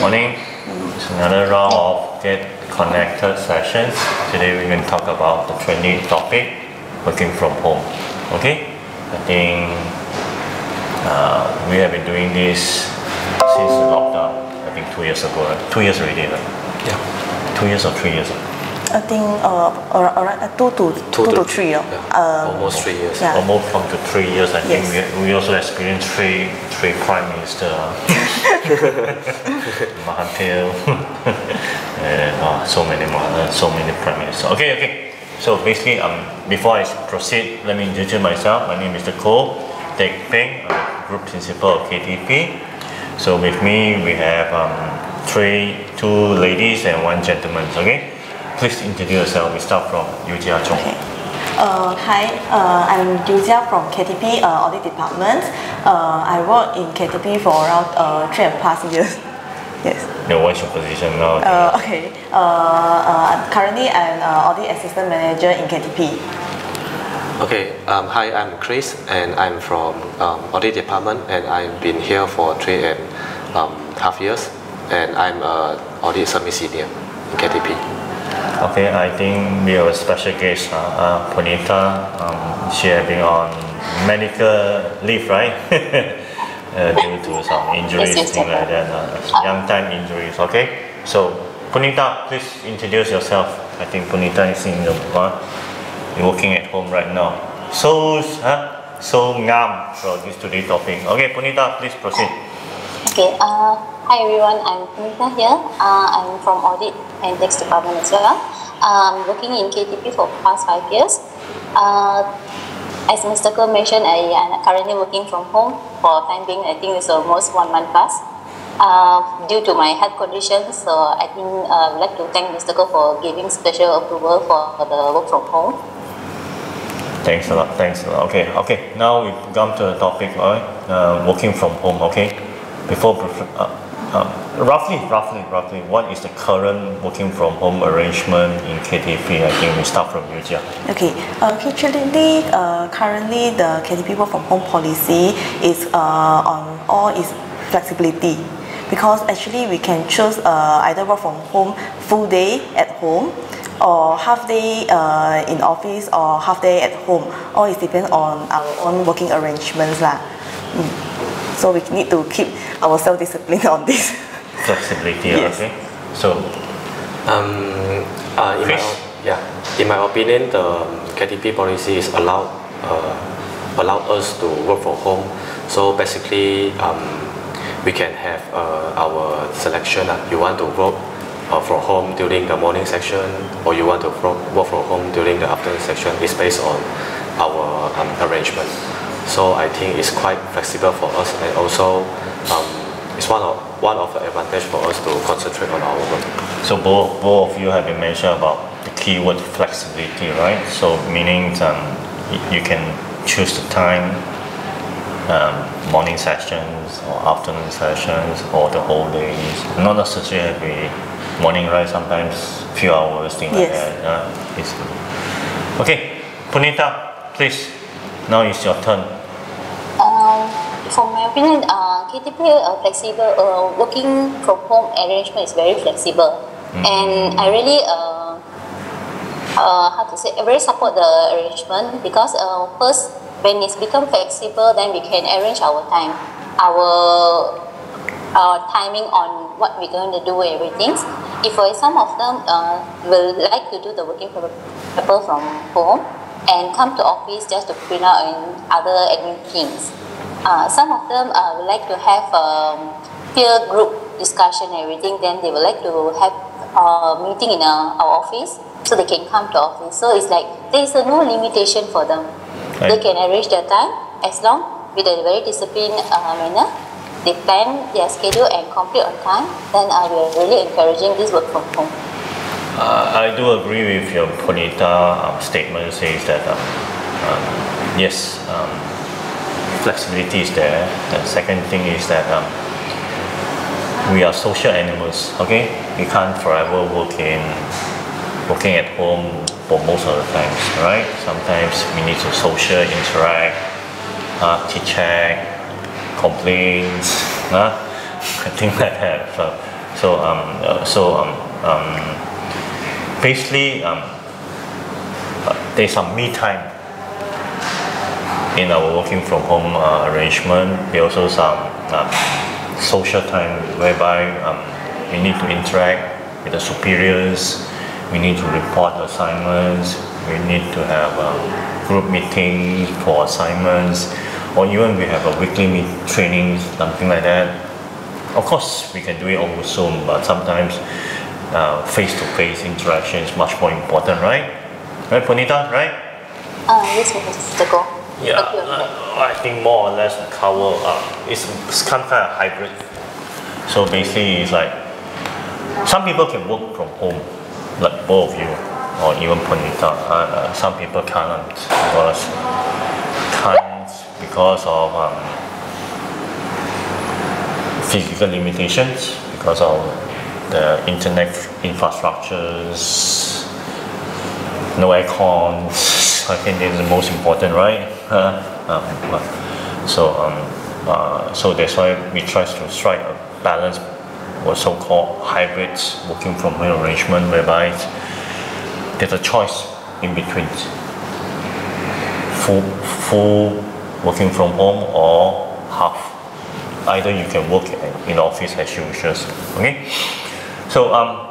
Morning. It's another round of Get Connected sessions. Today we're going to talk about the trending topic, working from home. Okay? I think uh, we have been doing this since the lockdown. I think two years ago. Two years already, right? Yeah. Two years or three years? I think uh, around, uh, two to two, to three. uh, yeah. um, Almost three years. Yeah. Almost come to three years. I think we, we also experienced three three prime minister. Mahathir and uh, so many more, so many prime ministers. Okay, okay. So basically, um, before I proceed, let me introduce myself. My name is Mr. Koh Teck Peng. I'm group principal of KTP. So with me, we have um, three, two ladies and one gentleman. Okay, please introduce yourself. We start from Yew Jia Chong. Okay. Uh, hi, uh, I'm Yew Jia from KTP uh, Audit Department. Uh, I work in KTP for around uh, three and a half years. yes. Now, what's your position now? Uh, okay. Uh, uh, currently, I'm uh, Audit Assistant Manager in KTP. Okay. Um, hi, I'm Chris, and I'm from um, audit department, and I've been here for three and um, half years, and I'm a audit semi senior in KTP. Okay, I think we have a special guest, uh, uh, Punita. Um, she has been on medical leave, right? uh, due to some injuries, Yes, yes, things like that, uh, young time injuries. Okay, so Punita, please introduce yourself. I think Punita is in the uh, working at home right now. So, huh? so ngam for this today topic. Okay, Punita, please proceed. Okay, uh, hi everyone, I'm Punita here. Uh, I'm from Audit and Tax Department as well. I'm working in KTP for past five years. Uh, as Mr. Koh mentioned, I am currently working from home for time being. I think it's almost one month past. Uh, due to my health conditions, so I think uh, I would like to thank Mr. Koh for giving special approval for the work from home. Thanks a lot. Thanks a lot. Okay, okay. Now we've come to the topic, right? Uh, working from home. Okay. Before, uh, uh, roughly, roughly, roughly, what is the current working from home arrangement in KTP? I think we start from you, Jia. Okay, uh, actually, uh, currently the KTP work from home policy is uh, on all is flexibility because actually we can choose uh, either work from home full day at home or half day uh, in office or half day at home. All is depend on our own working arrangements lah. Mm. So we need to keep our self discipline on this. Flexibility, Yes. okay? So, Um, uh, in my Chris? o- yeah, in my opinion, the KTP policy is allowed uh, allow us to work from home. So basically, um, we can have uh, our selection. Uh, you want to work uh, from home during the morning section, or you want to work, work from home during the afternoon section. It's based on our um, arrangement. So I think it's quite flexible for us, and also um, it's one of one of the advantage for us to concentrate on our work. so both, both of you have been mentioned about the keyword flexibility, right? So meaning um, you can choose the time, um, morning sessions or afternoon sessions or the whole days. Not necessarily every morning, right? Sometimes few hours, things like that. Uh, it's, okay, Punita, please. Now it's your turn. From my opinion, uh, KTP uh, flexible uh, working from home arrangement is very flexible, and I really uh, uh, how to say I really support the arrangement because uh, first when it's become flexible, then we can arrange our time, our our timing on what we're going to do and everything. If for some of them uh, will like to do the working people from home and come to office just to print out and other admin things. Uh, some of them uh, would like to have um, peer group discussion and everything. Then they would like to have a meeting in uh, our office so they can come to office. So it's like there is a no limitation for them. They can arrange their time as long with a very disciplined uh, manner. They plan their schedule and complete on time. Then uh, we are really encouraging this work from home. Uh, I do agree with your Punita um, statement says that um, um, yes, um, flexibility is there. The second thing is that we are social animals. Okay, we can't forever work in working at home for most of the times, right? Sometimes we need to social interact, uh, chit chat, complaints, huh? I think like that. So, so um, uh, so um, um, basically um, uh, there's some me time in our working from home uh, arrangement. There also some um, social time whereby um, we need to interact with the superiors. We need to report assignments. We need to have um, group meetings for assignments, or even we have a weekly meet training, something like that. Of course, we can do it over Zoom, but sometimes uh, face-to-face interaction is much more important, right? Right, Punita, right? Uh, yes, Mr. Koh. Yeah, Thank you. uh, I think more or less cover uh, it's, it's kind of hybrid. So basically, it's like some people can work from home, like both of you, or even Punita. Uh, uh, some people can't because can't because of um, physical limitations, because of the internet infrastructures, no aircon. I think is the most important, right? Uh, so, um, uh, so that's why we try to strike a balance, or so-called hybrid working from home arrangement, whereby there's a choice in between full, full working from home or half. Either you can work in office as usual. Okay, so um,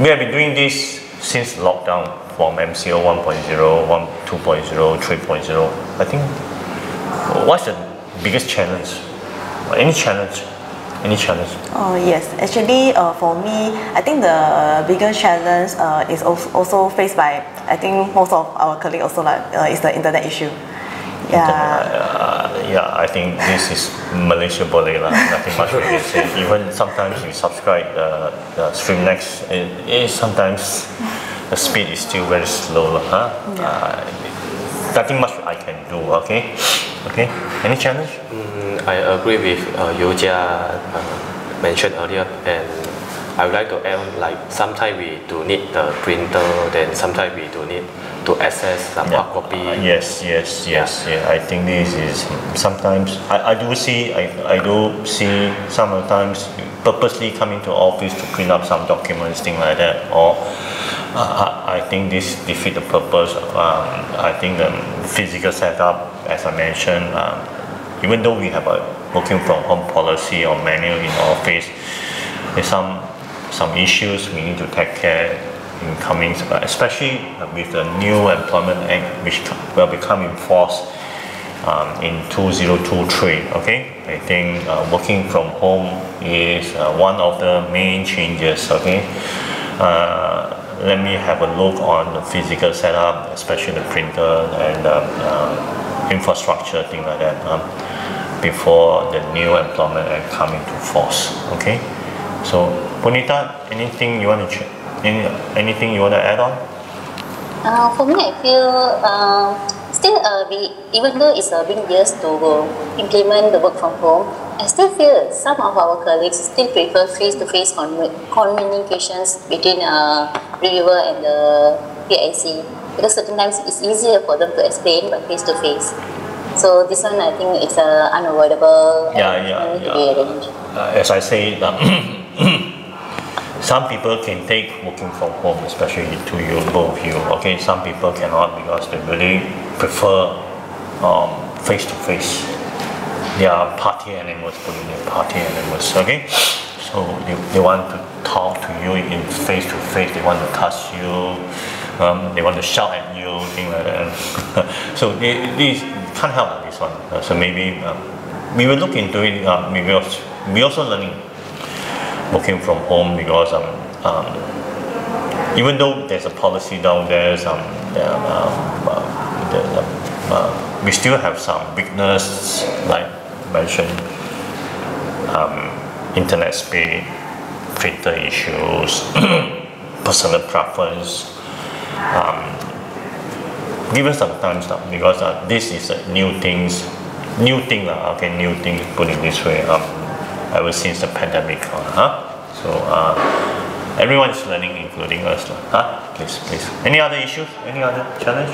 we have been doing this since lockdown from MCO 1.0, 1, 2.0, 3.0. I think what's the biggest challenge? Any challenge? Any challenge? Oh yes, actually uh, for me, I think the biggest challenge uh, is also, faced by I think most of our colleagues also like uh, is the internet issue. Yeah. Uh, yeah, I think this is Malaysia boleh lah. Nothing much we can say. Even sometimes you subscribe the, the Streamyx, it, it sometimes the speed is still very slow lah. Huh? Uh, nothing much I can do. Okay, okay. Any challenge? Mm, I agree with uh, Yew Jia uh, mentioned earlier, and I would like to add like sometimes we do need the printer, then sometimes we do need to access some hard copy. Uh, yes, yes, yes. Yeah. I think this is sometimes I, I do see I, I do see sometimes purposely coming to office to print up some documents, thing like that, or uh, I I think this defeat the purpose. Um, I think the physical setup, as I mentioned, um, even though we have a working from home policy or manual in office, there's some some issues we need to take care in coming, especially with the new employment act which will become enforced um, in 2023 okay? I think uh, working from home is uh, one of the main changes okay? Uh, let me have a look on the physical setup especially the printer and um, uh, infrastructure thing like that um, before the new employment act come into force okay so Punita anything you want to ch- any, anything you want to add on Uh, for me, I feel uh, still uh, we, even though it's uh, been years to implement the work from home, I still feel some of our colleagues still prefer face-to-face commu- communications between uh, reviewer and the PIC because certain times it's easier for them to explain but face-to-face. So this one, I think it's uh, unavoidable Yeah, yeah, to yeah. be arranged. uh, as I say, some people can take working from home, especially to you, both you. Okay, some people cannot because they really prefer face to face. They are party animals, put in party animals. Okay, so they, they want to talk to you in face to face. They want to touch you. Um, they want to shout at you, things like that. so they, can't help this one. So maybe um, we will look into it. Uh, we. We also learning working from home because um, um, even though there's a policy down there, some uh, um, uh, we still have some weakness, like mentioned, um, internet speed, filter issues, personal preference. Um, give us some time now because uh, this is a new things, new thing lah. Okay, new thing. Put it this way. Um, ever since the pandemic, uh, huh? So uh, everyone is learning, including us. Huh? Please, please. Any other issues? Any other challenge?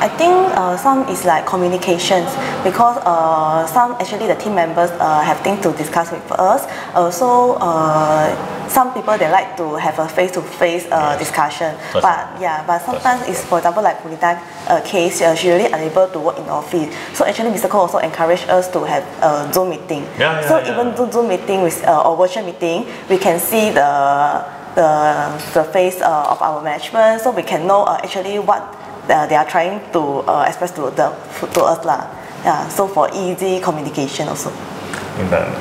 I think uh, some is like communications because uh, some actually the team members uh, have things to discuss with us. Also, uh, some people they like to have a face-to-face uh, Yes. discussion. Person. But yeah, but sometimes it's for example like Punita uh, case, uh, she really unable to work in office. So actually, Mr. Koh also encouraged us to have a Zoom meeting. Yeah, yeah, so yeah. even do Zoom meeting with uh, or virtual meeting, we can see the the, the face uh, of our management, so we can know uh, actually what uh, they are trying to uh, express to the to us lah. Yeah, so for easy communication also.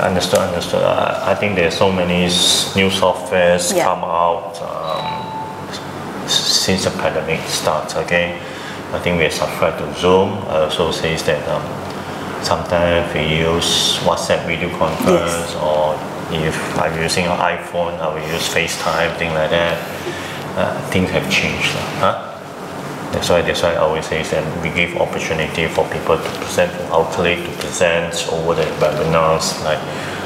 Understood, understood. I, I think there's so many new softwares Yeah. come out um, since the pandemic starts. Okay, I think we are subscribed to Zoom. I also says that um, sometimes we use WhatsApp video conference, or if I'm using an iPhone, I will use FaceTime, thing like that. Uh, things have changed, huh? That's why that's why I always say that we give opportunity for people to present, to our to present over the webinars, like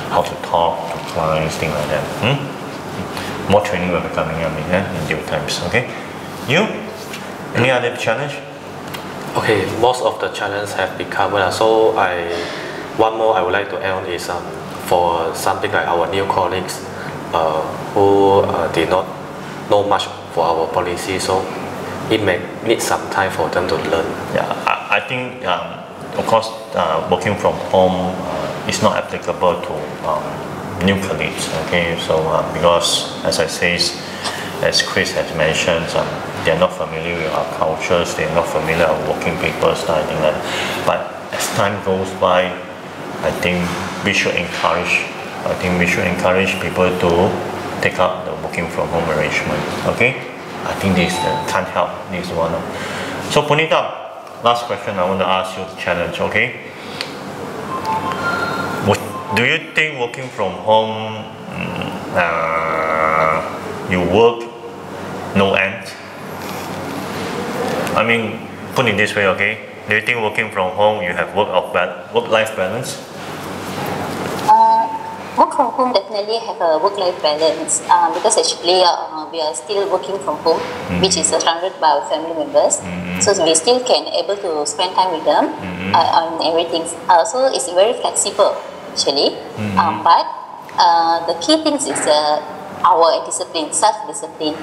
how to talk to clients, things like that. Hmm? More training will be coming up in, in due times. Okay. You? Any other challenge? Okay, most of the challenges have been covered. So I, one more I would like to add on is um, for something like our new colleagues uh, who uh, did not know much for our policy, so it may need some time for them to learn. Yeah, I, I think um, of course uh, working from home uh, is not applicable to um, new colleagues. Okay, so uh, because as I say, as Chris has mentioned, um, they are not familiar with our cultures, they are not familiar with working papers, I that. But as time goes by, I think we should encourage. I think we should encourage people to take up the working from home arrangement. Okay, I think this uh, can't help. This one. So Punita, last question I want to ask you the challenge. Okay. Would, do you think working from home, mm, uh, you work no end? I mean, put it this way, okay? Do you think working from home you have work of work life balance? Work from home definitely have a work-life balance uh, because actually uh, we are still working from home, which is surrounded by our family members. So we still can able to spend time with them uh, on everything. Uh, so it's very flexible actually. Um, but uh, the key things is uh, our discipline, self-discipline.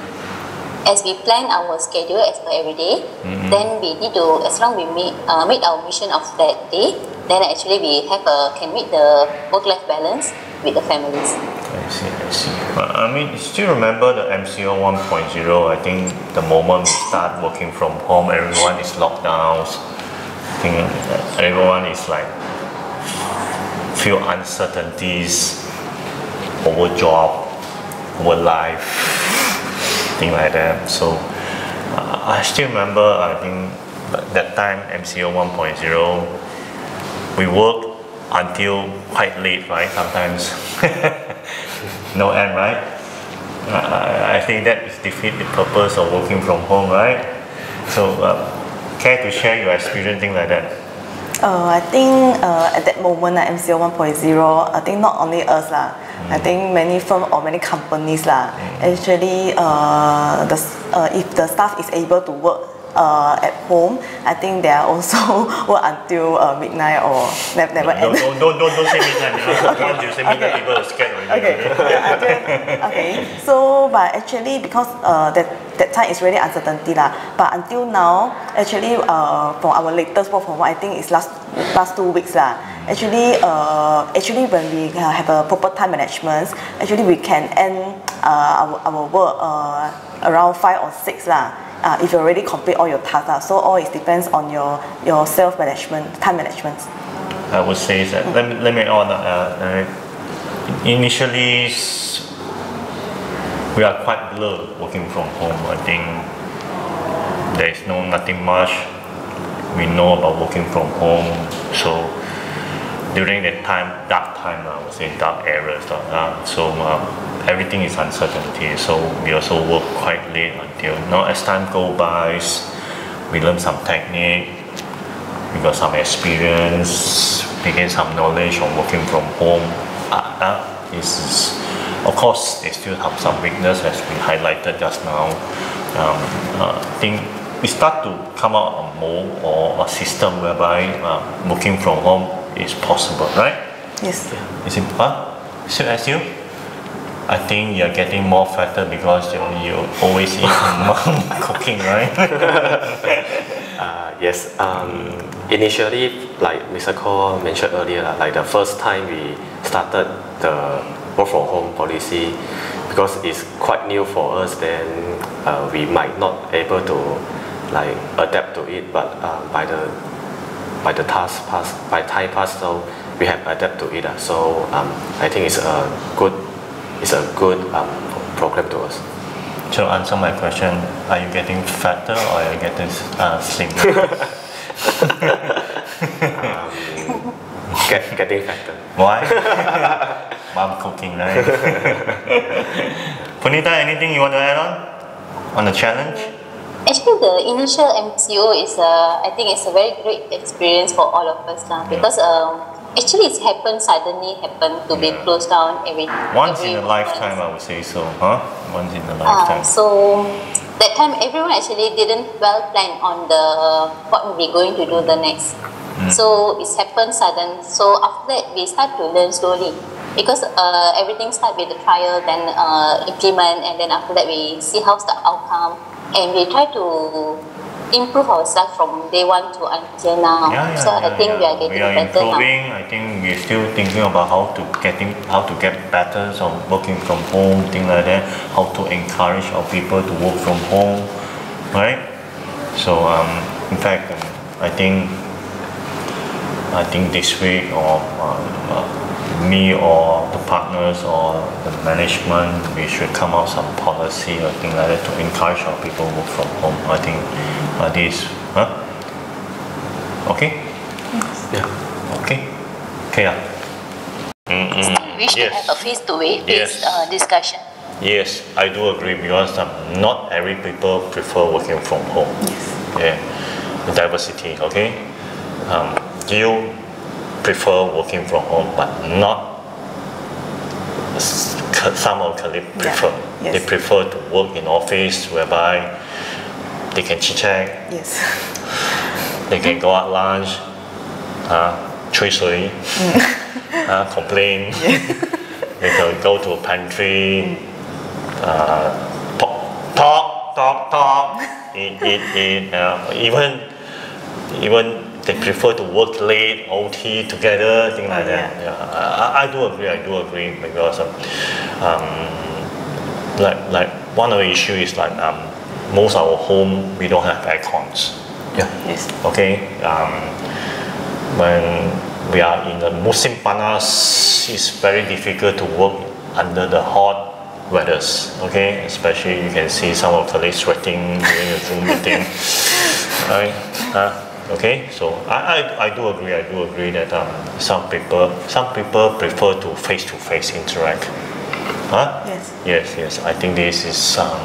As we plan our schedule as per every day, then we need to, as long as we meet, uh, meet our mission of that day, then actually we have a, can meet the work-life balance with the families. I see, I see. I mean, still remember the MCO 1.0. I think the moment we start working from home, everyone is locked down. I think everyone is like feel uncertainties over job, over life, thing like that. So uh, I still remember. I think that time MCO 1.0 we work until quite late, right? Sometimes no end, right? I, I think that is defeat the purpose of working from home, right? So, uh, care to share your experience, thing like that? Uh, I think uh, at that moment at MCO 1.0, I think not only us lah, I think many firm or many companies lah, actually uh, the, uh, if the staff is able to work uh, at home, I think they are also work until uh, midnight or ne- never Don't, end. don't, don't, don't, don't say midnight. Once you say midnight, people are scared already. okay. okay. So, but actually, because uh, that that time is really uncertainty lah. But until now, actually, uh, from our latest work from what I think is last last two weeks lah. Actually, uh, actually, when we have a proper time management, actually we can end uh, our, our work uh, around five or six lah. Uh, if you already complete all your tasks lah. So all it depends on your your self management, time management. I would say that. Let me, let me on. Uh, uh, initially, we are quite blurred working from home. I think there is no nothing much we know about working from home. So during that time, dark time, I would say dark areas. Uh, so um, everything is uncertainty. So we also work quite late until now. As time go by, we learn some technique we got some experience, we gain some knowledge on working from home. Uh, uh, is Of course, they still have some weakness as we highlighted just now. Um, uh, I think we start to come out a mold or a system whereby uh, working from home is possible, right? Yes. Is it huh? Same as you? I think you're getting more fatter because you you always eat mom cooking, right? Uh, yes. Um, initially, like Mr. Koh mentioned earlier, like the first time we started the work from home policy, because it's quite new for us, then uh, we might not able to like adapt to it. But uh, by the by the task pass by time pass, so we have adapt to it. uh, So um, I think it's a good it's a good um, program to us. to answer my question, are you getting fatter or are you getting uh, slim? Get, getting fatter. Why? Mom cooking, right? Punita, anything you want to add on? On the challenge? Actually, the initial MCO is a, I think it's a very great experience for all of us lah. Because um, actually it's happened suddenly, happened to be closed down every Once every in a month. lifetime, I would say so, huh? Once in a Ah, lifetime. so that time everyone actually didn't well plan on the what we're going to do the next. So it's happened sudden. So after that we start to learn slowly because uh, everything start with the trial, then uh, implement, and then after that we see how's the outcome, and we try to improve ourselves from day one to until now. Yeah, yeah, so yeah, I think we are getting we are better now. improving. I think we're still thinking about how to getting how to get better. So working from home, things like that. How to encourage our people to work from home, right? So um, in fact, um, I think I think this week or uh, uh, me or the partners or the management, we should come out some policy or things like that to encourage our people work from home. I think uh, this, huh? Okay. Yeah. Okay. Okay. ah. Mm, mm. We should Yes. have a face-to-face Yes. uh, discussion. Yes, I do agree because um, not every people prefer working from home. Yes. Yeah, the diversity. Okay, um, you prefer working from home, but not some of colleagues Yeah, prefer. yes. They prefer to work in office whereby they can chit chat, Yes. they can go out lunch, uh, 吹水, uh, complain. they can go to a pantry, uh, talk, talk, talk, talk, eat, eat, eat. Uh, even, even they prefer to work late, OT together, things like Oh, that. Yeah, I, I do agree. I do agree because um, um, like like one of the issue is like um, most of our home we don't have air cons. Yeah. Yes. Okay, um, when we are in the musim panas, it's very difficult to work under the hot weathers. Okay, especially you can see some of the colleagues sweating during the Zoom meeting. right? Uh, okay, so I, I, I do agree. I do agree that um, some people some people prefer to face to face interact. Huh? Yes. Yes, yes. I think this is um,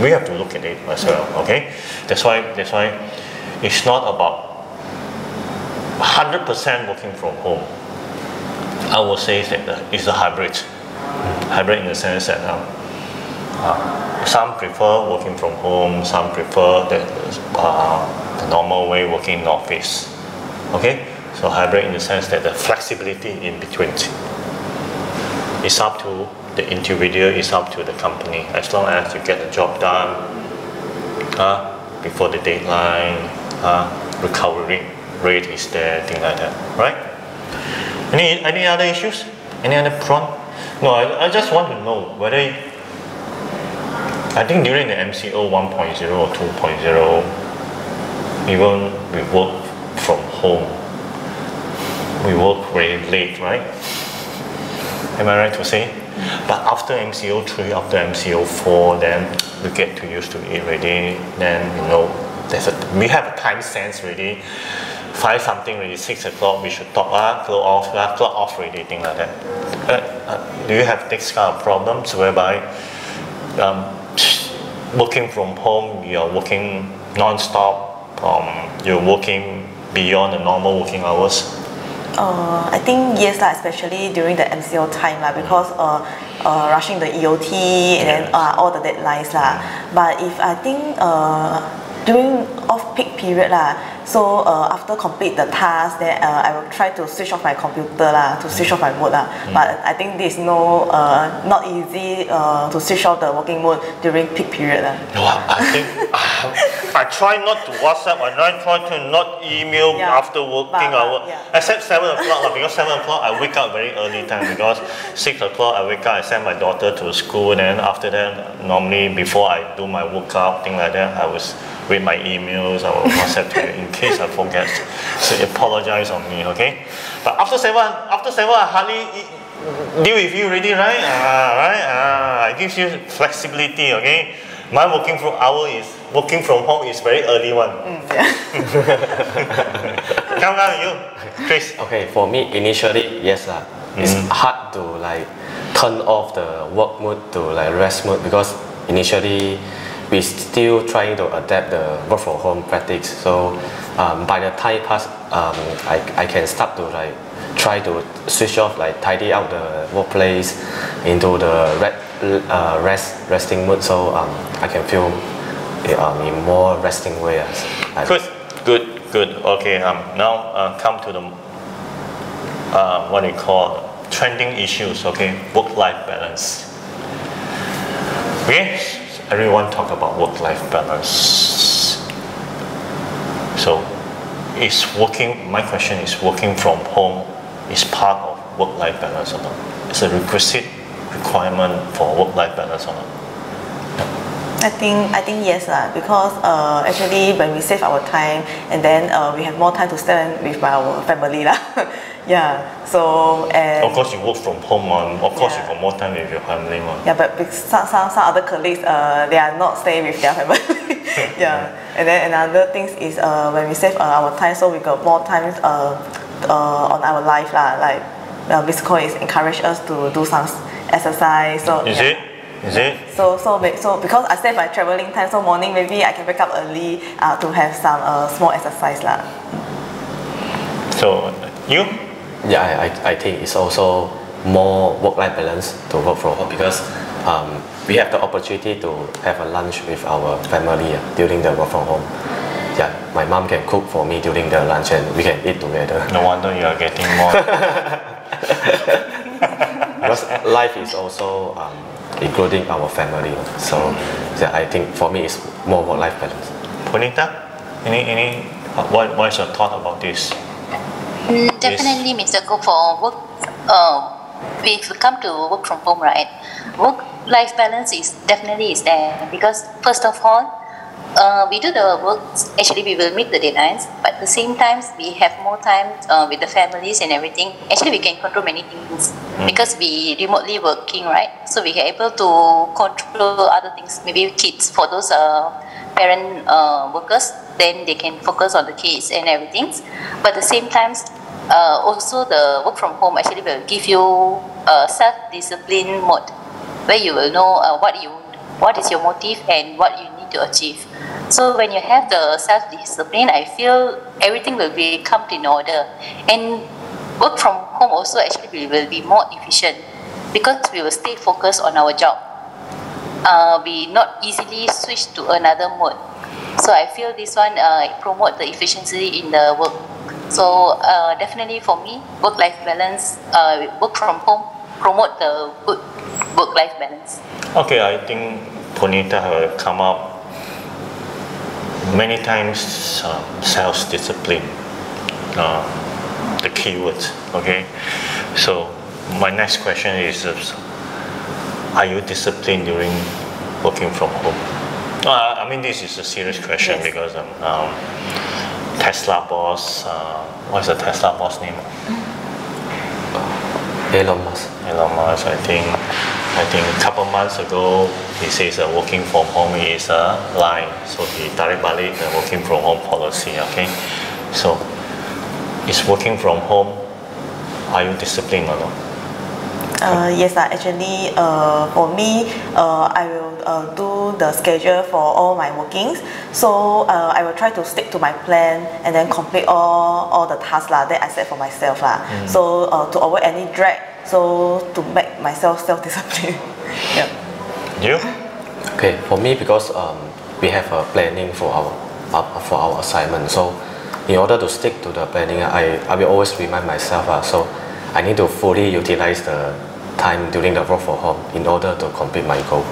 we have to look at it as well. Okay, that's why that's why it's not about hundred percent working from home. I will say that uh, it's a hybrid. Hybrid in the sense that um, uh, some prefer working from home, some prefer that uh, the normal way working in office. Okay, so hybrid in the sense that the flexibility in between. It's up to the individual, it's up to the company. As long as you get the job done uh, before the deadline, uh, recovery rate is there, things like that, right? Any, any other issues? Any other prompt? No, I, I just want to know whether, I think during the MCO 1.0 or 2.0, even we work from home, we work very late, right? Am I right to say? But after MCO 3, after MCO 4, then we get to used to it already. Then, you know, there's a, we have a time sense already. Five something already, 6 o'clock, we should talk, ah, close off, ah, clock off already, thing like that. Uh, uh, do you have this kind of problems whereby um, working from home, you're working non-stop, um, you're working beyond the normal working hours? Uh, I think yes lah, especially during the MCO time lah, because uh, uh, rushing the EOT and then Yes. uh, all the deadlines lah. But if I think uh, during off peak period lah, so uh, after complete the task, then uh, I will try to switch off my computer lah, to switch off my mode lah. But I think this is no uh, not easy uh, to switch off the working mode during peak period lah. No, I think I try not to WhatsApp I try to not email Yeah. after working But- hour. yeah. Except seven o'clock lah, because seven o'clock I wake up very early time because six o'clock I wake up I send my daughter to school and then after that normally before I do my workout thing like that I was read my emails I will WhatsApp to you in case I forget. So apologize on me, okay? But after seven after seven I hardly deal with you already, right? Ah, right? Ah, it gives you flexibility, okay? My working from hour is working from home is very early one. Yeah. come come you, Chris. Okay, for me initially yes lah. It's hard to like turn off the work mode to like rest mode because initially we still trying to adapt the work from home practice. So um, by the time pass, um, I, I can start to like try to switch off like tidy out the workplace into the uh, rest resting mood, so um, I can feel um, in more resting way. Good, good, good. Okay, um, now uh, come to the uh, what we call trending issues. Okay, work-life balance. Okay, everyone talk about work-life balance. So, is working? My question is: working from home is part of work-life balance or not? It's a requisite requirement for work-life balance or not? I think I think yes lah because uh, actually when we save our time and then uh, we have more time to spend with our family lah. yeah. So and Of course, you work from home. On, of course, you Yeah. got more time with your family. One. yeah, but some, some some other colleagues uh, they are not staying with their family. yeah. And then another thing is uh, when we save uh, our time, so we got more time uh, uh, on our life lah. Like uh, Miss Koh is encourage us to do some exercise. So Is yeah. it? Is it? So so so because I save my traveling time, so morning maybe I can wake up early uh, to have some uh, small exercise lah. So you? Yeah, I, I, I think it's also more work-life balance to work from home because um, we have the opportunity to have a lunch with our family uh, during the work from home. Yeah, my mom can cook for me during the lunch and we can eat together. No wonder you are getting more. because life is also um, including our family. So yeah, I think for me it's more work-life balance. Punita, any any what what is your thought about this? Mm, Definitely, Mr. Koh for work. Uh, if you come to work from home, right? Work-life balance is definitely is there because first of all, uh, we do the work. Actually, we will meet the deadlines, but at the same time, we have more time uh, with the families and everything. Actually, we can control many things because we remotely working, right? So we are able to control other things. Maybe kids for those uh, parent uh, workers, then they can focus on the kids and everything. But at the same time, uh, also the work from home actually will give you a self-discipline mode where you will know uh, what you what is your motive and what you to achieve. So when you have the self-discipline, I feel everything will be come in order. And work from home also actually will, will be more efficient because we will stay focused on our job. Uh, we not easily switch to another mode. So I feel this one uh, promote the efficiency in the work. So uh, definitely for me, work-life balance, uh, work from home, promote the good work-life balance. Okay, I think Punita have come up many times um, self-discipline, uh, the key words. Okay, so my next question is: uh, Are you disciplined during working from home? Uh, I mean, this is a serious question Yes. because um, um, Tesla boss, uh, what's the Tesla boss name? Elon Musk. Elon Musk, I think, I think a couple months ago, he says that working from home is a lie. So he tarik balik the working from home policy. Okay, so is working from home. Are you disciplined or not? Uh, yes, uh, actually, uh, for me, uh, I will uh, do the schedule for all my workings. So uh, I will try to stick to my plan and then complete all, all the tasks lah, that I set for myself. lah. So uh, to avoid any drag So to make myself self-disciplined. yeah. You? Okay, for me because um, we have a planning for our uh, for our assignment. So in order to stick to the planning, I, I will always remind myself. Uh, so I need to fully utilize the time during the work from home in order to complete my goal.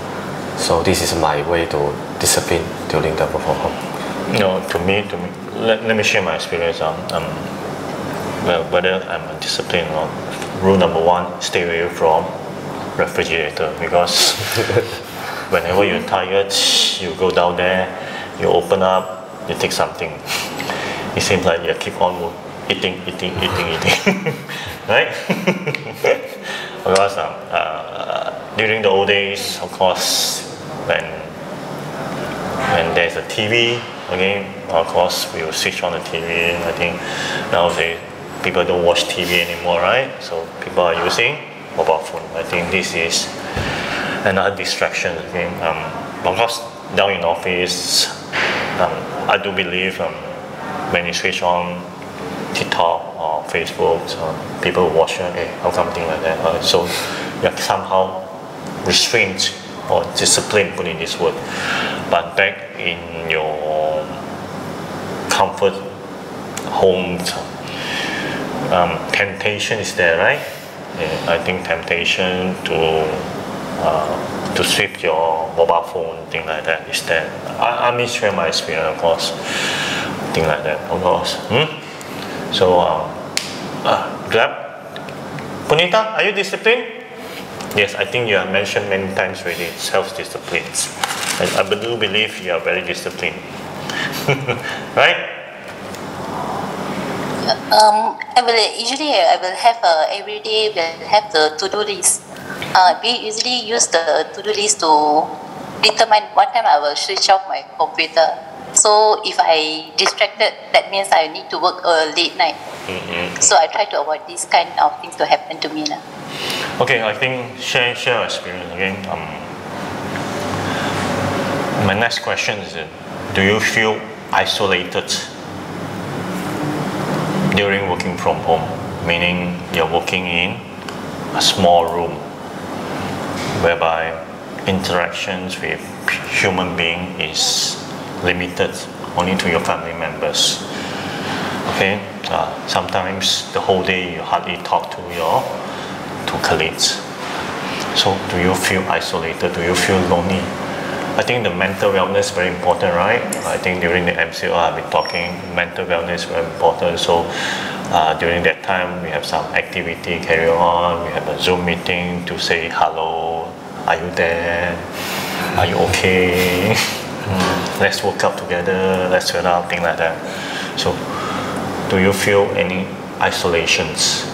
So this is my way to discipline during the work from home. No, to me, to me, let, let me share my experience. Um, um, well, whether I'm disciplined or not. Rule number one: stay away from refrigerator because whenever you're tired, you go down there, you open up, you take something. It seems like you keep on eating, eating, eating, eating, right? because um, uh, during the old days, of course, when when there's a TV, again, of course, we will switch on the TV. I think nowadays people don't watch TV anymore, right? So people are using mobile phone. I think this is another distraction again. Um, of course, down in office, um, I do believe um, when you switch on TikTok or Facebook, so people watch it, hey, how come thing like that? So you're somehow restrained or disciplined, put in this word. But back in your comfort home, um, temptation is there, right? Yeah, I think temptation to uh, to sweep your mobile phone, thing like that, is there. I, I may share my experience, of course, thing like that, of course. Hmm? So, um, uh, grab. Punita, are you disciplined? Yes, I think you have mentioned many times already self-discipline. I, I do believe you are very disciplined. right? Um, I will usually I will have a every day will have the to do list. Uh, we usually use the to do list to determine what time I will switch off my computer. So if I distracted, that means I need to work a late night. Mm-hmm. So I try to avoid these kind of things to happen to me. Lah. Okay, I think share share experience again. Um, my next question is: uh, Do you feel isolated during working from home? Meaning you're working in a small room, whereby interactions with human being is limited only to your family members. Okay, uh, sometimes the whole day you hardly talk to your to colleagues. So do you feel isolated? Do you feel lonely? I think the mental wellness is very important, right? I think during the MCO I've been talking, mental wellness is very important. So uh, during that time we have some activity carry on. We have a Zoom meeting to say hello. Are you there? Are you okay? Mm, let's work out together. Let's turn out things like that. So do you feel any isolations?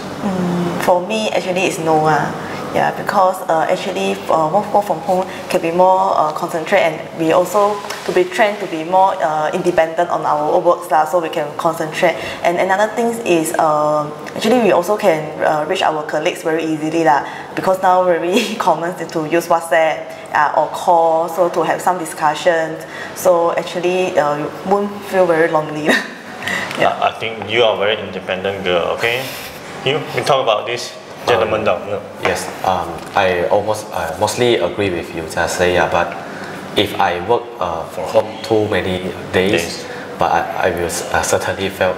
For me, actually, it's no. Uh. Yeah, because uh, actually, uh, work, work from home can be more uh, concentrate and we also to be trained to be more uh, independent on our own works lah, so we can concentrate. And another thing is uh, actually we also can uh, reach our colleagues very easily lah, because now very common to use WhatsApp uh, or call, so to have some discussions. So actually, uh, you won't feel very lonely. Yeah. I think you are very independent girl, okay? You, we talk about this gentleman down. Yeah. Yes, um, I almost mostly agree with you, yeah. But if I work uh, from home too many days, Days. but I, I will uh, certainly feel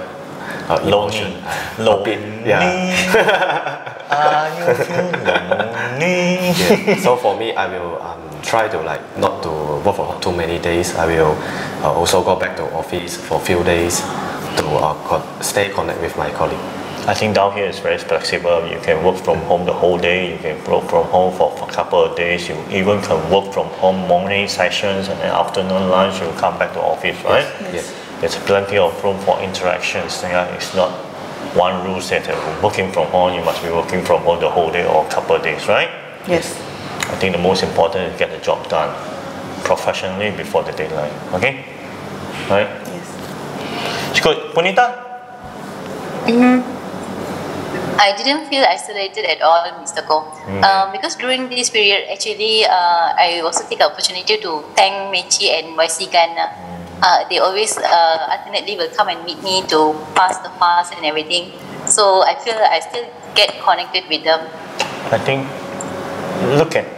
uh, Lonely. emotion. a bit, yeah. Are you lonely? yeah. So for me, I will um, try to like not to work for too many days. I will uh, also go back to office for a few days to uh, stay connect with my colleague. I think down here is very flexible. You can work from home the whole day. You can work from home for, for a couple of days. You even can work from home morning sessions and then afternoon lunch. You come back to office, right? Yes. There's plenty of room for interactions. Yeah, it's not one rule set. that Working from home, you must be working from home the whole day or a couple of days, right? yes. I think the most important is get the job done professionally before the deadline. Okay? Right? Yes. Good. Punita? Mm-hmm. I didn't feel isolated at all, Mr. Koh, mm. um, because during this period, actually, uh, I also take opportunity to thank Mechi and YC Ghana. Uh, hmm. uh, they always uh, ultimately will come and meet me to pass the pass and everything. So I feel I still get connected with them. I think, look at,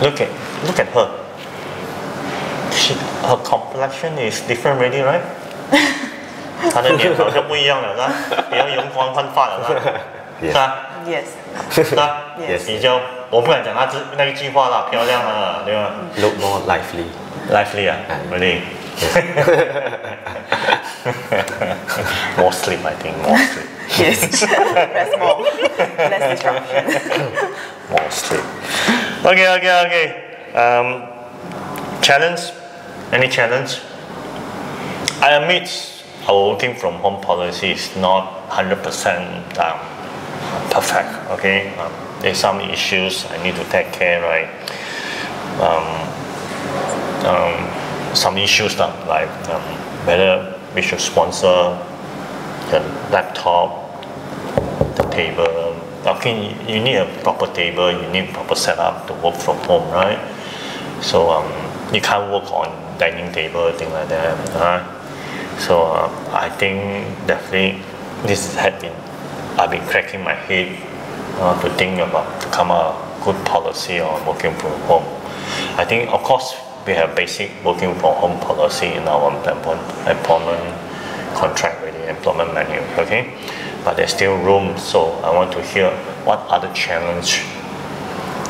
look at, look at her. She, her complexion is different already, right? 他的脸好像不一样了，那比较容光焕发了，那。吧？是吧？ Yes. 是吧？ Yes. 比较，我不敢讲她这那一句话啦，漂亮啊，对吧 Look more lively. ？Lively 啊，really。more sleep, I think. More sleep. Yes. Rest more. Less disruption. more sleep. Okay, okay, okay. Um, challenge? Any challenge? I admit our working from home policy is not 100% um, perfect. Okay, um, there's some issues I need to take care. Right. Um, um, some issues that like um, whether we should sponsor the laptop, the table. Okay, you- need a proper table, you need proper setup to work from home, right? So um, you can't work on dining table, thing like that. Uh, so uh, I think definitely this has been I've been cracking my head uh, to think about to come up good policy on working from home. I think of course we have basic working from home policy in our employment, contract really employment manual. Okay, but there's still room. So I want to hear what other challenge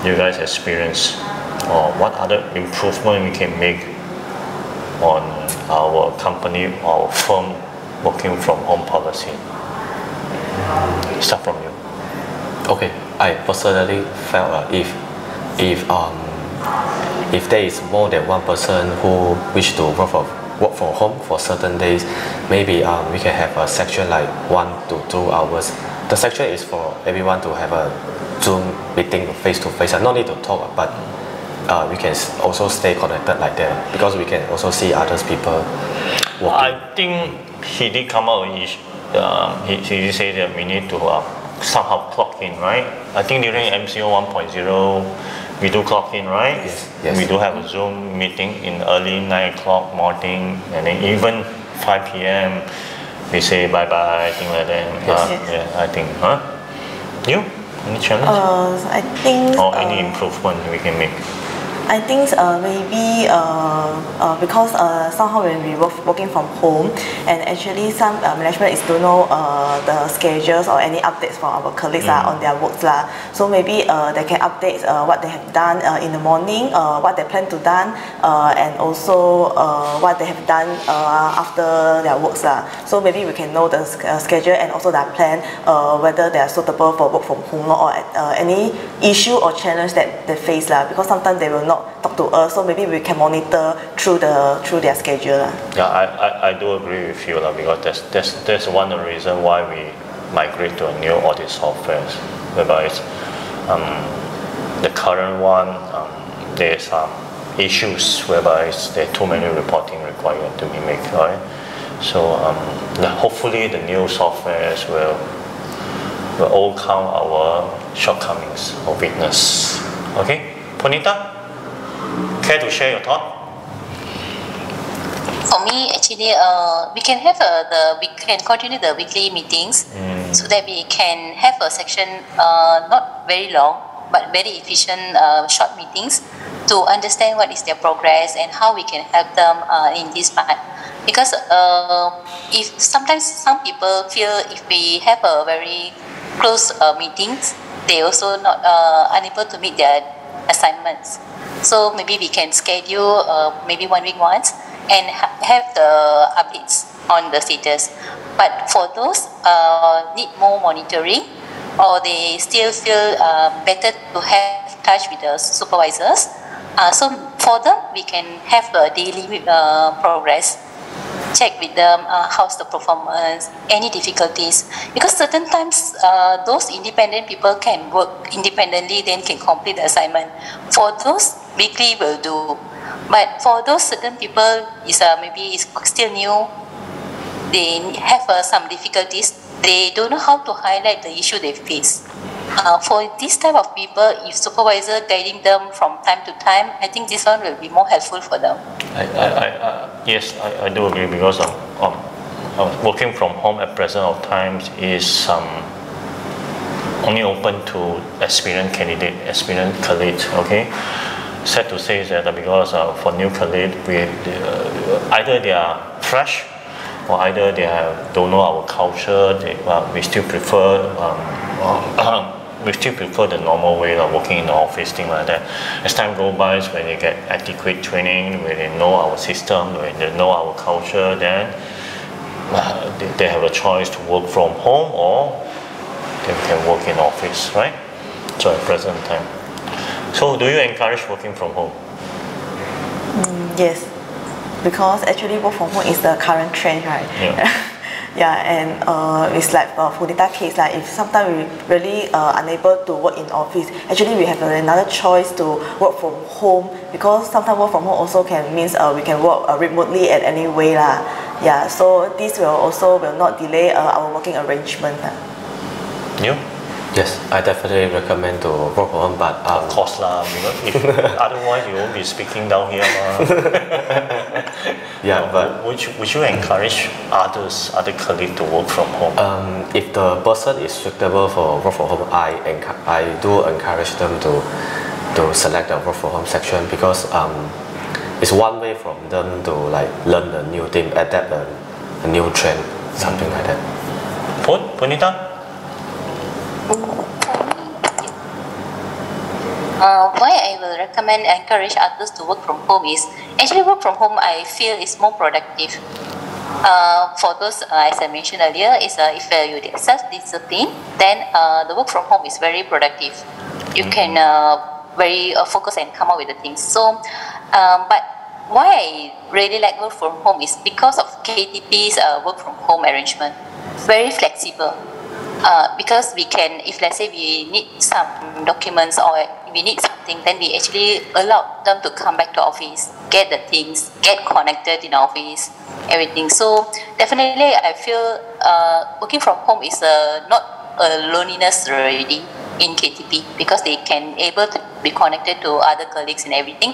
you guys experience or what other improvement we can make on our company our firm working from home policy. Start from you. Okay, I personally felt uh, if if um if there is more than one person who wish to work for work from home for certain days, maybe um, we can have a section like one to two hours. The section is for everyone to have a Zoom meeting face to face. I no need to talk, but uh, we can also stay connected like that because we can also see others people working. I think he did come out with um, he, he did say that we need to uh, somehow clock in, right? I think during MCO 1.0 we do clock in, right? Yes, yes. We do have a Zoom meeting in early 9 o'clock morning and then even 5 p.m. we say bye bye, thing like that. Uh, Yes. yeah, I think, huh? You? Any challenge? Uh, I think. or any uh, improvement we can make? I think uh, maybe uh, uh, because uh, somehow when we work working from home and actually some uh, management is don't know uh, the schedules or any updates from our colleagues lah on their works lah. So maybe uh, they can update uh, what they have done uh, in the morning, uh, what they plan to done, uh, and also uh, what they have done uh, after their works lah. So maybe we can know the uh, schedule and also their plan uh, whether they are suitable for work from home or uh, any issue or challenge that they face lah. Because sometimes they will not talk to us, so maybe we can monitor through the through their schedule. Yeah, I, I, I do agree with you lah because that's, that's, that's one of the reason why we migrate to a new audit software whereby it's, um, the current one um, there's some issues whereby there are too many reporting required to be made, right? So um, the, hopefully the new software will will overcome our shortcomings or weakness. Okay, Punita, care to share your thought? For me, actually, uh, we can have uh, the we can continue the weekly meetings so that we can have a section uh, not very long but very efficient uh, short meetings to understand what is their progress and how we can help them uh, in this part. Because uh, if sometimes some people feel if we have a very close uh, meetings, they also not uh, unable to meet their assignments. So maybe we can schedule uh, maybe one week once and ha- have the updates on the status. But for those uh, need more monitoring or they still feel uh, better to have touch with the supervisors, uh, so for them we can have a daily uh, progress check with them uh, how's the performance any difficulties. Because certain times uh, those independent people can work independently then can complete the assignment. For those weekly will do. But for those certain people is uh, maybe is still new they have uh, some difficulties they don't know how to highlight the issue they face uh, for this type of people if supervisor guiding them from time to time i think this one will be more helpful for them I, I, I, uh, yes, I, I do agree because working from home at present of times is um, only open to experienced candidate, experienced colleagues. Okay. Sad to say that because uh, for new colleagues, we uh, either they are fresh or either they have, don't know our culture. They, uh, we still prefer um, we still prefer the normal way of working in the office, thing like that. As time goes by, when they get adequate training, when they know our system, when they know our culture, then uh, they, they have a choice to work from home or they can work in office, right? So at present time. So do you encourage working from home? Yes, because actually work from home is the current trend, right? Yeah. yeah, and uh, it's like uh, Punita case, like if sometimes we really uh, unable to work in office, actually we have another choice to work from home because sometimes work from home also can means uh, we can work uh, remotely at any way lah. Yeah, so this will also will not delay uh, our working arrangement. You? Yes, I definitely recommend to work from home, but um, Of course lah, because if, otherwise you won't be speaking down here. yeah, but would you, would you encourage others, other colleagues to work from home? um, if the person is suitable for work from home, I enc- I do encourage them to to select the work from home section because um, it's one way from them to like learn a new thing, adapt a, a new trend, something like that. Pun, Punita? Uh, why I will recommend and encourage others to work from home is actually work from home I feel is more productive. Uh, for those uh, as I mentioned earlier is uh, if uh, you self discipline then uh, the work from home is very productive. You can uh, very uh, focus and come up with the things. So, um, but why I really like work from home is because of KTP's uh, work from home arrangement. Very flexible. Uh, because we can, if let's say we need some documents or we need something, then we actually allow them to come back to office, get the things, get connected in office, everything. So definitely, I feel uh, working from home is uh, not a loneliness already in KTP because they can able to be connected to other colleagues and everything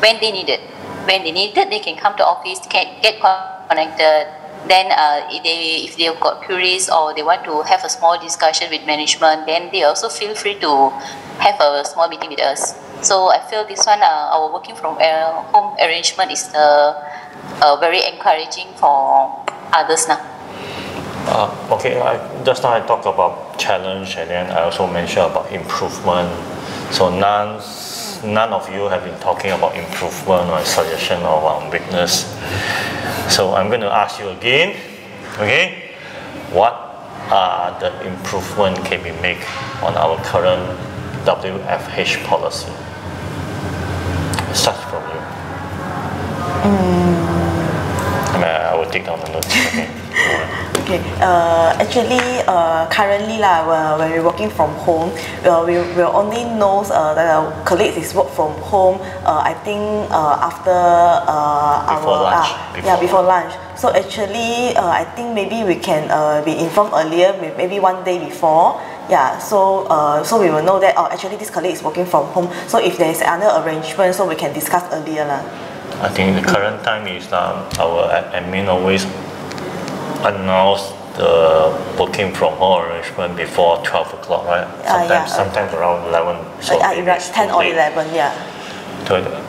when they need it. When they need it, they can come to office, can get connected, then uh, if they if they've got queries or they want to have a small discussion with management, then they also feel free to have a small meeting with us. So I feel this one, uh, our working from uh, home arrangement is uh, uh, very encouraging for others now. Uh, okay, I, just now I talked about challenge and then I also mentioned about improvement. So none, none of you have been talking about improvement or suggestion of um, weakness. So I'm going to ask you again, okay, what are the improvement can we make on our current WFH policy? Start from you. I mean, I will take down the notes. Okay. Okay, uh, actually, uh, currently lah, uh, when we're working from home, uh, we will only know uh, that our colleagues is work from home. Uh, I think uh, after uh, Before our lunch, ah, before yeah before lunch. So actually, uh, I think maybe we can uh, be informed earlier, maybe one day before. Yeah, so uh, so we will know that oh, actually this colleague is working from home. So if there is another arrangement, so we can discuss earlier lah. I think the current time is um, our ad- admin always announce the working from home arrangement before 12 o'clock, right? Ah, Sometimes, yeah. sometimes around 11. So uh, maybe around it's 10 or 11, yeah.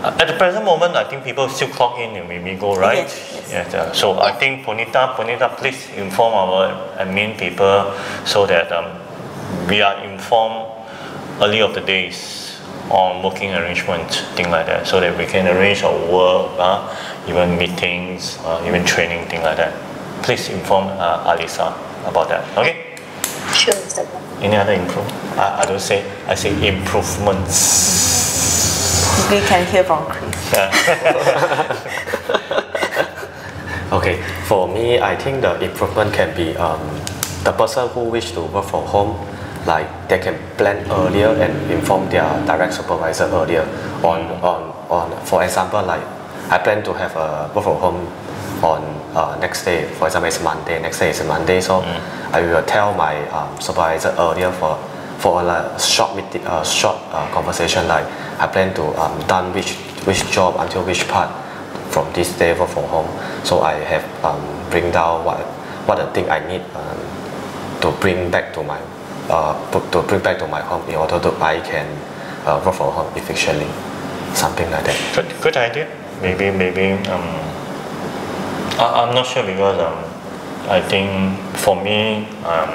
uh, at the present moment, I think people still clock in and maybe go, right? Yes, Yes, so I think Punita, Punita, please inform our admin people so that um, we are informed early of the days on working arrangement, thing like that, so that we can arrange our work, uh, even meetings, uh, even training, thing like that. Please inform uh, Alisa about that. Okay? Sure, Mr. Guan. Any other improve? I, I don't say. I say improvements. We can hear from Chris. Okay, for me, I think the improvement can be um, the person who wish to work from home, like they can plan earlier and inform their direct supervisor earlier on, on, on for example, like I plan to have a work from home on uh, next day, for example, it's Monday, next day is Monday, so I will tell my um, supervisor earlier for for a like, short meeting, uh, short uh, conversation, like I plan to um, done which which job until which part from this day work from home. So I have um, bring down what what the thing I need um, to bring back to my uh, to bring back to my home in order to I can uh, work from home efficiently, something like that. Good, good idea. Maybe, maybe. Um, I, I'm not sure because um, I think for me, um,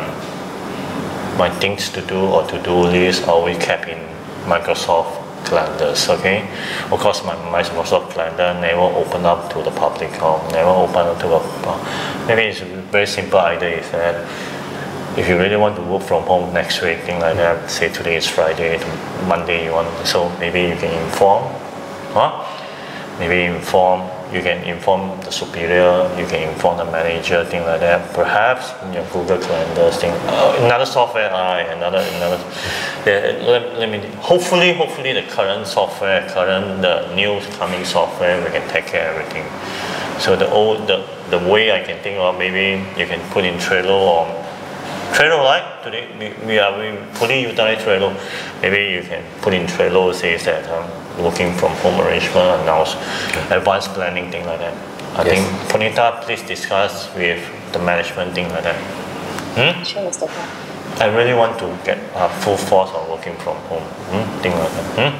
my things to do or to do list always kept in Microsoft calendars. Okay, of course, my Microsoft calendar never open up to the public or never open up to a. Maybe it's very simple idea is that if you really want to work from home next week, thing like that, say today is Friday, Monday you want, so maybe you can inform, huh? Maybe inform, you can inform the superior, you can inform the manager, thing like that. Perhaps in your Google Calendar thing, uh, another software, uh, another, another. The, let, let me, hopefully, hopefully the current software, current, the new coming software, we can take care of everything. So the old, the, the way I can think of, maybe you can put in Trello or Trello, right? Today we, we are we fully utilize Trello. Maybe you can put in Trello says that um, working from home arrangement, announce advanced planning, thing like that. I Yes. think Punita, please discuss with the management, thing like that. Hmm? Sure, Mr. Tan. I really want to get uh, full force of working from home, hmm? thing like that. Hmm?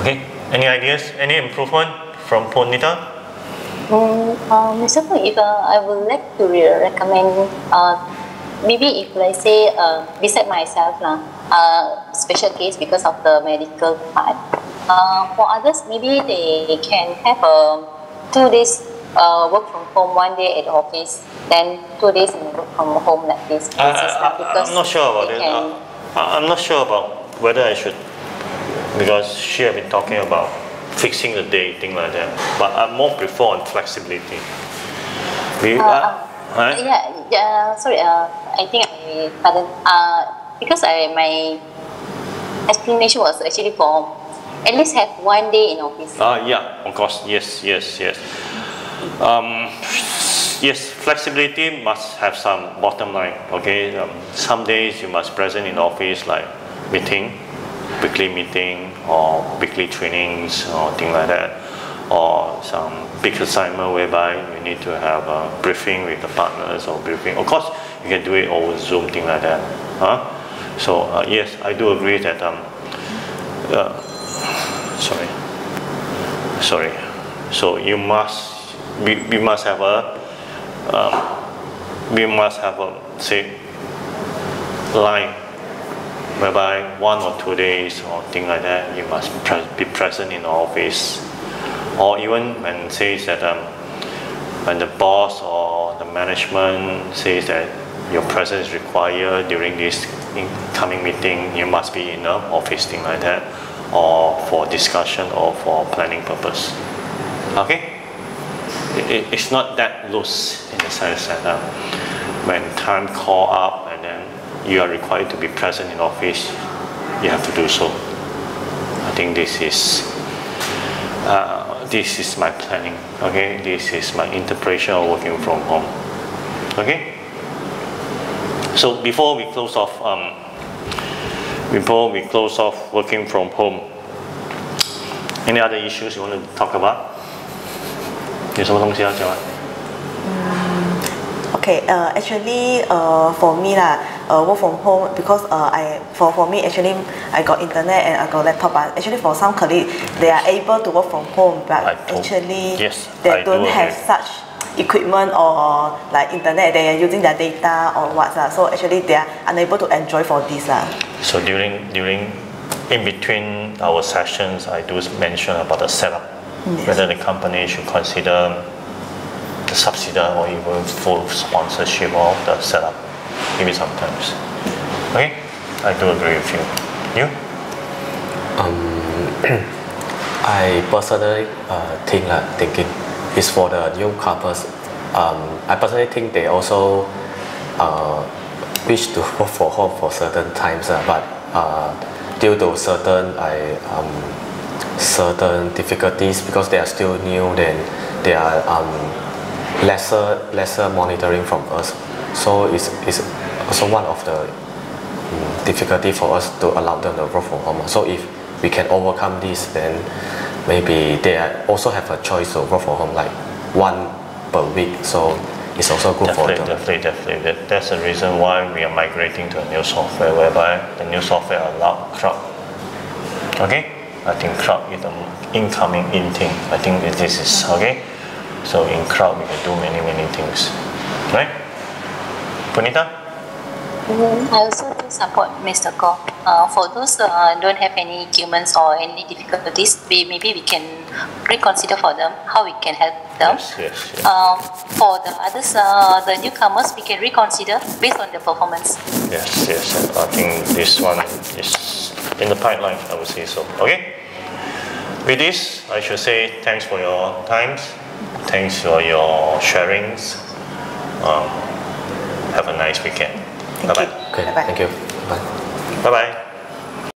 Okay. Any ideas? Any improvement from Punita? Mm, uh, Mr. Fu, if uh, I would like to re- recommend, uh, maybe if let's say, uh, beside myself, lah, uh, special case because of the medical part. Uh, for others, maybe they can have a two days uh, work from home, one day at office, then two days in work from home like this. I, basis lah, because am not sure about it. can- Uh, I- I'm not sure about whether I should, because she have been talking about fixing the day, thing like that. But I more prefer on flexibility. We, Uh, uh, huh? Yeah, yeah. Sorry, uh, I think I pardon. Uh, because I my explanation was actually for at least have one day in office. Uh, yeah, of course, yes, yes, yes. Um, yes, flexibility must have some bottom line, okay? Um, some days you must present in office like meeting, weekly meeting or weekly trainings or thing like that. Or some big assignment whereby you need to have a briefing with the partners or briefing. Of course, you can do it over Zoom, thing like that. Huh? So uh, yes, I do agree that um, uh, sorry sorry so you must we, we must have a um, we must have a say line whereby one or two days or thing like that you must pre- be present in the office or even when says that um, when the boss or the management says that your presence is required during this incoming meeting, you must be in the office, thing like that, or for discussion or for planning purpose. Okay? It, it- it's not that loose in the sense that um, when time call up and then you are required to be present in office, you have to do so. I think this is uh, this is my planning. Okay, this is my interpretation of working from home. Okay. So before we close off, um, before we close off working from home, any other issues you want to talk about? 有什么东西要讲啊？ Okay, uh, actually, uh, for me lah, uh, work from home because uh, I for, for me actually I got internet and I got laptop. But actually, for some colleagues, they are able to work from home, but I actually yes, they I do don't have agree. such equipment or like internet. They are using their data or what. So actually, they are unable to enjoy for this lah. So during during in between our sessions, I do mention about the setup, Yes. whether the company should consider subsidy or even full sponsorship of the setup, maybe sometimes. Okay, I do agree with you. You? I personally uh, think like thinking is for the newcomers. Um, I personally think they also uh, wish to work for home for certain times, uh, but uh, due to certain I um, certain difficulties because they are still new, then they are um, lesser lesser monitoring from us. So it's, it's also one of the mm, difficulty for us to allow them to work from home. So if we can overcome this, then maybe they also have a choice to work from home like one per week. So it's also good for them. definitely, definitely. That, that's the reason why we are migrating to a new software whereby the new software allow crowd. Okay? I think crowd is an incoming in thing. I think this is okay. So in crowd we can do many many things. Right? Punita? I also do support Mr. Koh. Uh, for those uh, don't have any equipments or any difficulties, we, maybe we can reconsider for them how we can help them. Yes, yes, yes. Um, for the others, uh, the newcomers, we can reconsider based on their performance. Yes, yes. I think this one is in the pipeline, I would say so. Okay? With this, I should say thanks for your times. Thanks for your sharings. Um, have a nice weekend. Thank Bye you. bye. Okay, Bye-bye. thank you. Bye. Bye bye.